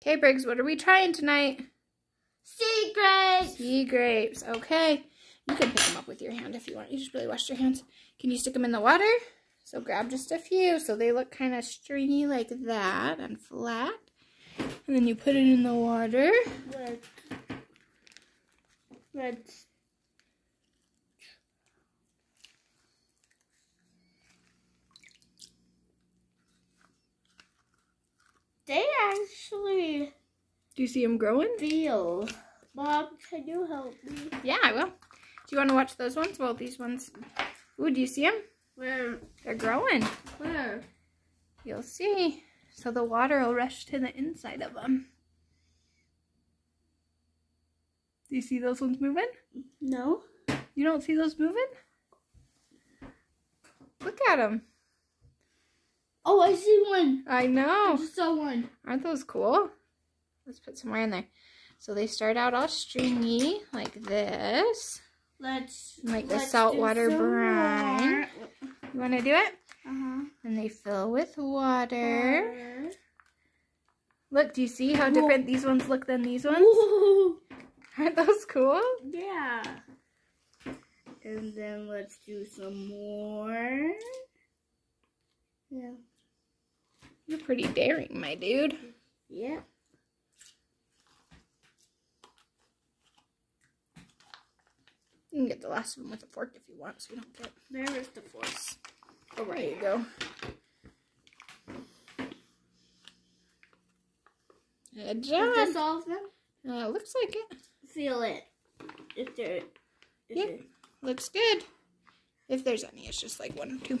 Okay, Briggs, what are we trying tonight? Sea grapes. Sea grapes. Okay. You can pick them up with your hand if you want. You just really wash your hands. Can you stick them in the water? So grab just a few so they look kind of stringy like that and flat. And then you put it in the water. Let's, let's They actually Do you see them growing? feel. Bob, can you help me? Yeah, I will. Do you want to watch those ones? Well, these ones. Ooh, do you see them? Where? They're growing. Where? You'll see. So the water will rush to the inside of them. Do you see those ones moving? No. You don't see those moving? Look at them. Oh, I see one. I I know. just saw one. Aren't those cool? Let's put some more in there. So they start out all stringy like this. Let's Like the saltwater brine. You want to do it? Uh-huh. And they fill with water. Water. Look, do you see how different these ones look than these ones? Ooh. Aren't those cool? Yeah. And then let's do some more. Yeah. You're pretty daring, my dude. Yeah. You can get the last one with a fork if you want, so you don't get. There is the force. Oh, there you go. Good Is job. this all of them? Uh, looks like it. Feel it. If there. If Yep. Looks good. If there's any, it's just like one or two.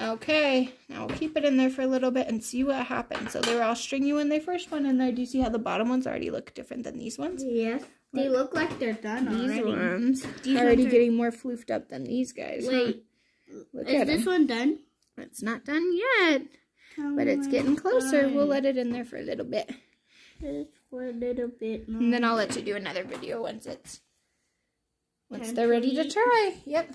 Okay, now we'll keep it in there for a little bit and see what happens. So they were all stringy when they first went in there. Do you see how the bottom ones already look different than these ones? Yes. They look like they're done These already. ones These are already ones are- getting more floofed up than these guys. huh? Wait. Look Is at this them. one done? It's not done yet, but it's getting closer. We'll let it in there for a little bit. Just for a little bit more. And then I'll let you do another video once it's once Time they're to ready to try. Yep.